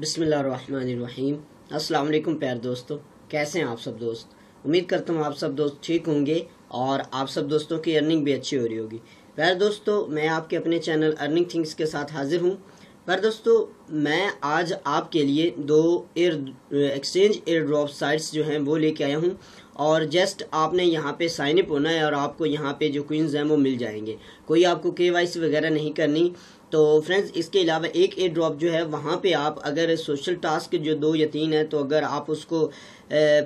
بسم اللہ الرحمن الرحیم۔ السلام علیکم پیار دوستو، کیسے ہیں آپ سب دوست؟ امید کرتا ہوں آپ سب دوست ٹھیک ہوں گے اور آپ سب دوستوں کی ارننگ بھی اچھی ہو رہی ہوگی۔ پیار دوستو، میں آپ کے اپنے چینل ارننگ تھنگس کے ساتھ حاضر ہوں۔ پر دوستو، میں آج آپ کے لیے دو air exchange air drop sites جو ہیں وہ لے کے آیا ہوں اور جسٹ آپ نے یہاں پہ سائن اپ ہونا ہے اور آپ کو یہاں پہ جو کوئنز ہیں وہ مل جائیں گے۔ کوئی آپ کو کے وائی سی وغیرہ نہیں کرنی۔ تو فرینڈز، اس کے علاوہ ایک ایئر ڈراپ جو ہے، وہاں پہ آپ اگر سوشل ٹاسک جو دو یا تین ہے تو اگر آپ اس کو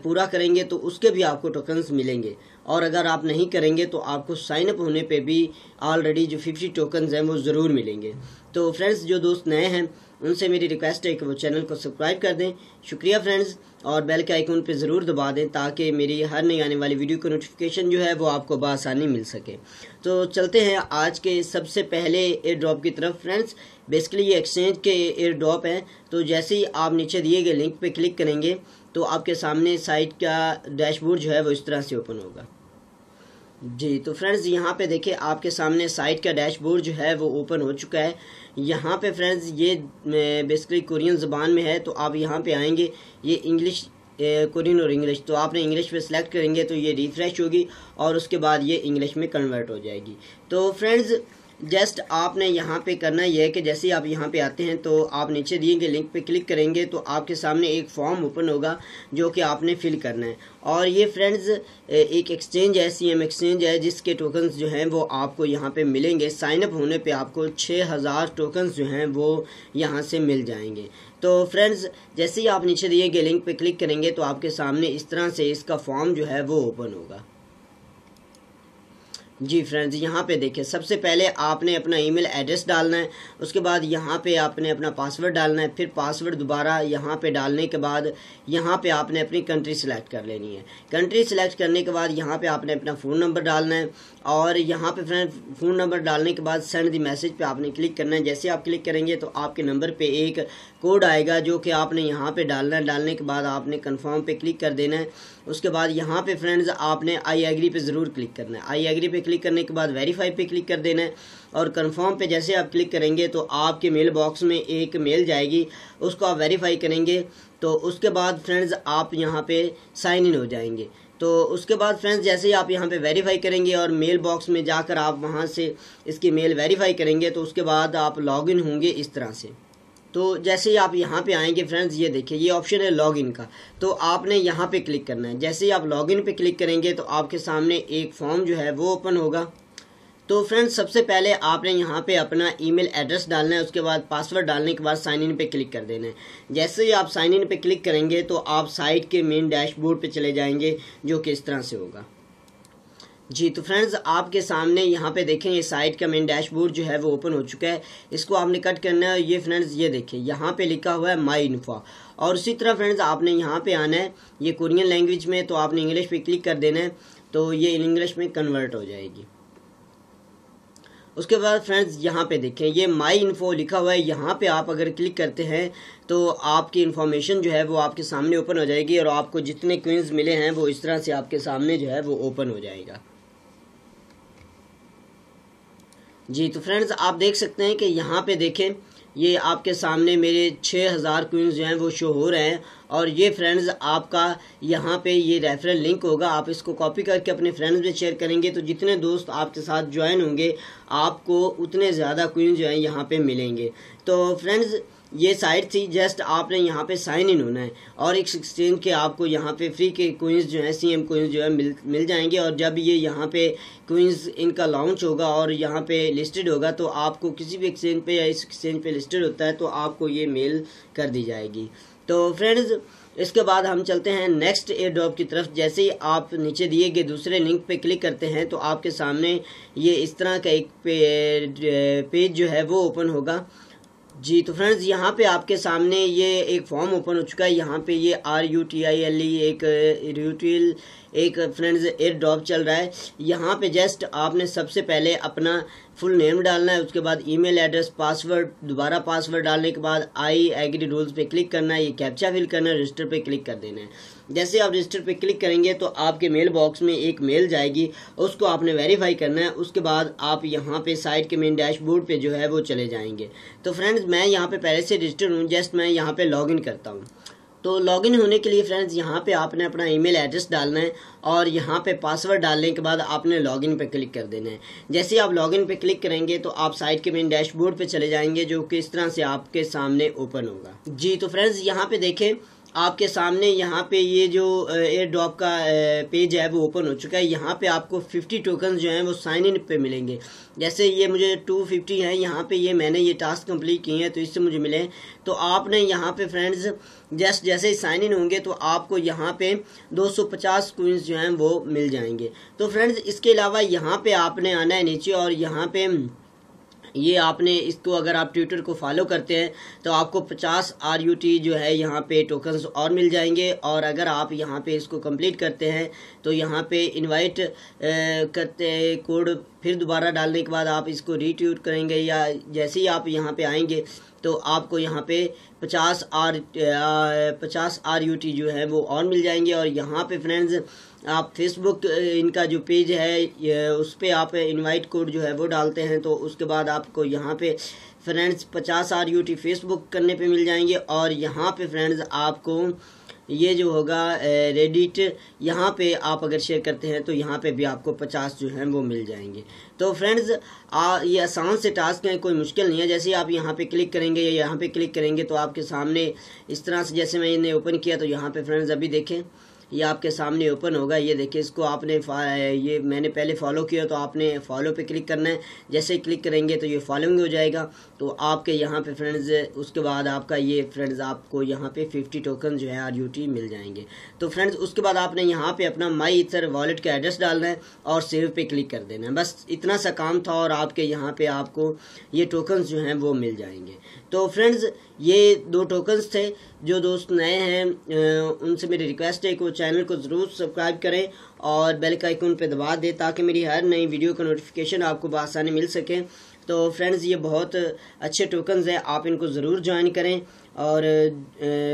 پورا کریں گے تو اس کے بھی آپ کو ٹوکنز ملیں گے۔ اور اگر آپ نہیں کریں گے تو آپ کو سائن اپ ہونے پہ بھی آلریڈی جو ففٹی ٹوکنز ہیں، وہ ضرور ملیں گے۔ تو فرینڈز، جو دوست نئے ہیں، ان سے میری ریکویسٹ ہے کہ وہ چینل کو سبسکرائب کر دیں۔ شکریہ فرینڈز، اور بیل کے آئیکن پہ ضرور دبا دیں تاکہ میری ہر نئی آنے والی ویڈیو کا نوٹیفیکیشن جو ہے وہ آپ کو بآسانی مل سکے۔ تو چلتے ہیں آج کے سب سے پہلے ایئر ڈراپ کی طرف۔ فرینڈز بیسکلی یہ ایکسچینج کے ایئر ڈراپ ہیں۔ تو جیسے ہی آپ نیچے دیے گئے لنک پہ کلک کریں گے، تو آپ کے سامنے سائٹ کا ڈیش بورڈ جو ہے وہ اس طرح سے اوپن ہوگا۔ جی تو فرینڈز، یہاں پہ دیکھیں، آپ کے سامنے سائٹ کا ڈیش بورڈ جو ہے وہ اوپن ہو چکا ہے۔ یہاں پہ فرینڈز، یہ بیسکلی کورین زبان میں ہے، تو آپ یہاں پہ آئیں گے۔ یہ انگلش کورین اور انگلش تو آپ نے انگلش پہ سلیکٹ کریں گے تو یہ ریفریش ہوگی اور اس کے بعد یہ انگلش میں کنورٹ ہو جائے گی۔ تو فرینڈز جسٹ آپ نے یہاں پہ کرنا یہ ہے کہ جیسے ہی آپ یہاں پہ آتے ہیں تو آپ نیچے دیے گئے لنک پہ کلک کریں گے تو آپ کے سامنے ایک فارم اوپن ہوگا جو کہ آپ نے فل کرنا ہے۔ اور یہ فرینڈز ایک ایکسچینج ہے، سی ایم ایکسچینج ہے، جس کے ٹوکنز جو ہیں وہ آپ کو یہاں پہ ملیں گے۔ سائن اپ ہونے پہ آپ کو چھ ہزار ٹوکنز جو ہیں وہ یہاں سے مل جائیں گے۔ تو فرینڈز، جیسے ہی آپ نیچے دیے گئے لنک پہ کلک کریں گے تو آپ کے سامنے اس طرح سے اس کا فارم جو ہے وہ اوپن ہوگا۔ جی فرینڈز، یہاں پہ دیکھیں، سب سے پہلے آپ نے اپنا ای میل ایڈریس ڈالنا ہے، اس کے بعد یہاں پہ آپ نے اپنا پاسورڈ ڈالنا ہے، پھر پاسورڈ دوبارہ یہاں پہ ڈالنے کے بعد یہاں پہ آپ نے اپنی کنٹری سلیکٹ کر لینی ہے۔ کنٹری سلیکٹ کرنے کے بعد یہاں پہ آپ نے اپنا فون نمبر ڈالنا ہے اور یہاں پہ فرینڈ فون نمبر ڈالنے کے بعد سینڈ دی میسج پہ آپ نے کلک کرنا ہے۔ جیسے آپ کلک کریں گے تو آپ کے نمبر پہ ایک کوڈ آئے گا جو کہ آپ نے یہاں پہ ڈالنا ہے۔ ڈالنے کے بعد آپ نے کنفرم پہ کلک کر دینا ہے۔ اس کے بعد یہاں پہ فرینڈز، آپ نے آئی ایگری پہ ضرور کلک کرنا ہے۔ آئی ایگری پہ کلک کرنے کے بعد ویریفائی پہ کلک کر دینا ہے اور کنفرم پہ جیسے آپ کلک کریں گے تو آپ کے میل باکس میں ایک میل جائے گی، اس کو آپ ویریفائی کریں گے تو اس کے بعد فرینڈز آپ یہاں پہ سائن ان ہو جائیں گے۔ تو اس کے بعد فرینڈز جیسے ہی آپ یہاں پہ ویریفائی کریں گے اور میل باکس میں جا کر آپ وہاں سے اس کی میل ویریفائی کریں گے تو اس کے بعد آپ لاگ ان ہوں گے اس طرح سے۔ تو جیسے ہی آپ یہاں پہ آئیں گے فرینڈز، یہ دیکھیں، یہ آپشن ہے لاگ ان کا۔ تو آپ نے یہاں پہ کلک کرنا ہے۔ جیسے ہی آپ لاگ ان پہ کلک کریں گے تو آپ کے سامنے ایک فارم جو ہے وہ اوپن ہوگا۔ تو فرینڈ سب سے پہلے آپ نے یہاں پہ اپنا ای میل ایڈریس ڈالنا ہے، اس کے بعد پاسورڈ ڈالنے کے بعد سائن ان پہ کلک کر دینا ہے۔ جیسے ہی آپ سائن ان پہ کلک کریں گے تو آپ سائٹ کے مین ڈیش بورڈ پہ چلے جائیں گے، جو کہ اس طرح سے ہوگا۔ جی تو فرینڈز، آپ کے سامنے یہاں پہ دیکھیں، یہ سائٹ کا مین ڈیش بورڈ جو ہے وہ اوپن ہو چکا ہے۔ اس کو آپ نے کٹ کرنا ہے۔ یہ فرینڈز، یہ دیکھیں، یہاں پہ لکھا ہوا ہے مائی انفا اور اسی طرح فرینڈز، آپ نے یہاں پہ آنا ہے، یہ کورین لینگویج میں، تو آپ نے انگلش پہ کلک کر دینا ہے، تو یہ انگلش میں کنورٹ ہو جائے گی۔ اس کے بعد فرینڈز، یہاں پہ دیکھیں، یہ مائی انفو لکھا ہوا ہے۔ یہاں پہ آپ اگر کلک کرتے ہیں، تو آپ کی انفارمیشن جو ہے وہ آپ کے سامنے اوپن ہو جائے گی، اور آپ کو جتنے کوئنز ملے ہیں، وہ اس طرح سے آپ کے سامنے جو ہے وہ اوپن ہو جائے گا۔ جی تو فرینڈز آپ دیکھ سکتے ہیں کہ یہاں پہ دیکھیں، یہ آپ کے سامنے میرے چھ ہزار کوئنز جو ہیں وہ شو ہو رہے ہیں، اور یہ فرینڈز آپ کا یہاں پہ یہ ریفرل لنک ہوگا، آپ اس کو کاپی کر کے اپنے فرینڈز میں شیئر کریں گے، تو جتنے دوست آپ کے ساتھ جوائن ہوں گے، آپ کو اتنے زیادہ کوئنز جو ہیں یہاں پہ ملیں گے۔ تو فرینڈز یہ سائٹ تھی جسٹ آپ نے یہاں پہ سائن ان ہونا ہے۔ اور ایک ایکسچینج کے آپ کو یہاں پہ فری کے کوئنز جو ہیں سی ایم کوئنز جو ہے مل مل جائیں گے۔ اور جب یہ یہاں پہ کوئنز ان کا لانچ ہوگا اور یہاں پہ لسٹڈ ہوگا، تو آپ کو کسی بھی ایکسچینج پہ یا اس ایکسچینج پہ لسٹڈ ہوتا ہے، تو آپ کو یہ میل کر دی جائے گی۔ تو فرینڈز اس کے بعد ہم چلتے ہیں نیکسٹ ایئر ڈراپ کی طرف۔ جیسے ہی آپ نیچے دیے گئے دوسرے لنک پہ کلک کرتے ہیں، تو آپ کے سامنے یہ اس طرح کا ایک پیج جو ہے، وہ اوپن ہوگا۔ جی تو فرینڈز، یہاں پہ آپ کے سامنے یہ ایک فارم اوپن ہو چکا ہے۔ یہاں پہ یہ R U T I L E ایک ریوٹیل ایک فرینڈز ایئر ڈراپ چل رہا ہے۔ یہاں پہ جسٹ آپ نے سب سے پہلے اپنا فل نیم ڈالنا ہے، اس کے بعد ای میل ایڈریس پاسورڈ دوبارہ پاسورڈ ڈالنے کے بعد آئی ایگری رولز پہ کلک کرنا ہے، یہ کیپچا فل کرنا ہے رجسٹر پہ کلک کر دینا ہے۔ جیسے آپ رجسٹر پہ کلک کریں گے تو آپ کے میل باکس میں ایک میل جائے گی، اس کو آپ نے ویریفائی کرنا ہے، اس کے بعد آپ یہاں پہ سائٹ کے مین ڈیش بورڈ پہ جو ہے وہ چلے جائیں گے۔ تو فرینڈز، میں یہاں پہ پہلے سے رجسٹر ہوں، جسٹ میں یہاں پہ لاگ ان کرتا ہوں۔ تو لاگ ان ہونے کے لیے فرینڈز، یہاں پہ آپ نے اپنا ای میل ایڈریس ڈالنا ہے اور یہاں پہ پاسورڈ ڈالنے کے بعد آپ نے لاگ ان پہ کلک کر دینا ہے۔ جیسے آپ لاگ ان پہ کلک کریں گے تو آپ سائٹ کے مین ڈیش بورڈ پہ چلے جائیں گے، جو کہ اس طرح سے آپ کے سامنے اوپن ہوگا۔ جی تو فرینڈز، یہاں پہ دیکھیں آپ کے سامنے یہاں پہ یہ جو ایئر ڈراپ کا پیج ہے وہ اوپن ہو چکا ہے۔ یہاں پہ آپ کو ففٹی ٹوکنز جو ہیں وہ سائن ان پہ ملیں گے۔ جیسے یہ مجھے ٹو ففٹی ہیں، یہاں پہ یہ میں نے یہ ٹاسک کمپلیٹ کی ہیں تو اس سے مجھے ملے تو آپ نے یہاں پہ فرینڈز جیسے جیسے سائن ان ہوں گے تو آپ کو یہاں پہ دو سو پچاس کوئنز جو ہیں وہ مل جائیں گے۔ تو فرینڈز اس کے علاوہ یہاں پہ آپ نے آنا ہے نیچے اور یہاں پہ یہ آپ نے اس کو اگر آپ ٹویٹر کو فالو کرتے ہیں تو آپ کو پچاس آر یو ٹی جو ہے یہاں پہ ٹوکنز اور مل جائیں گے اور اگر آپ یہاں پہ اس کو کمپلیٹ کرتے ہیں تو یہاں پہ انوائٹ کرتے کوڈ پھر دوبارہ ڈالنے کے بعد آپ اس کو ری ٹویٹ کریں گے یا جیسے ہی آپ یہاں پہ آئیں گے تو آپ کو یہاں پہ پچاس آر پچاس آر یو ٹی جو ہے وہ اور مل جائیں گے اور یہاں پہ فرینڈز، آپ فیس بک ان کا جو پیج ہے اس پہ آپ انوائٹ کوڈ جو ہے وہ ڈالتے ہیں تو اس کے بعد آپ کو یہاں پہ فرینڈز پچاس آر یو ٹی فیس بک کرنے پہ مل جائیں گے اور یہاں پہ فرینڈز آپ کو یہ جو ہوگا ریڈیٹ یہاں پہ آپ اگر شیئر کرتے ہیں تو یہاں پہ بھی آپ کو پچاس جو ہیں وہ مل جائیں گے۔ تو فرینڈز یہ آسان سے ٹاسک ہیں، کوئی مشکل نہیں ہے۔ جیسے آپ یہاں پہ کلک کریں گے یا یہاں پہ کلک کریں گے تو آپ کے سامنے اس طرح سے، جیسے میں نے اوپن کیا تو یہاں پہ فرینڈز ابھی دیکھیں۔ یہ آپ کے سامنے اوپن ہوگا، یہ دیکھیں اس کو آپ نے یہ میں نے پہلے فالو کیا تو آپ نے فالو پہ کلک کرنا ہے۔ جیسے کلک کریں گے تو یہ فالوئنگ ہو جائے گا۔ تو آپ کے یہاں پہ فرینڈز اس کے بعد آپ کا یہ فرینڈز آپ کو یہاں پہ ففٹی ٹوکن جو ہے آر یو ٹی مل جائیں گے۔ تو فرینڈز اس کے بعد آپ نے یہاں پہ اپنا مائی ایتھر والیٹ کا ایڈریس ڈالنا ہے اور سیو پہ کلک کر دینا ہے۔ بس اتنا سا کام تھا اور آپ کے یہاں پہ آپ کو یہ ٹوکنز جو ہیں وہ مل جائیں گے۔ تو فرینڈز یہ دو ٹوکنز تھے۔ جو دوست نئے ہیں، ان سے میری ریکویسٹ ہے کہ وہ چینل کو ضرور سبسکرائب کریں اور بیل کا آئیکن پہ دبا دیں تاکہ میری ہر نئی ویڈیو کا نوٹیفیکیشن آپ کو بآسانی مل سکے۔ تو فرینڈز یہ بہت اچھے ٹوکنز ہیں، آپ ان کو ضرور جوائن کریں۔ اور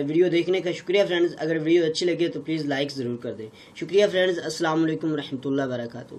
ویڈیو دیکھنے کا شکریہ فرینڈز اگر ویڈیو اچھی لگے تو پلیز لائک ضرور کر دیں۔ شکریہ فرینڈز السلام علیکم ورحمۃ اللہ وبرکاتہ۔